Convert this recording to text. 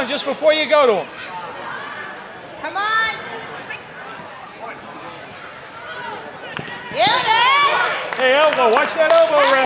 down just before you go to him. Come on. Here it is. Hey, elbow, watch that elbow, Ray.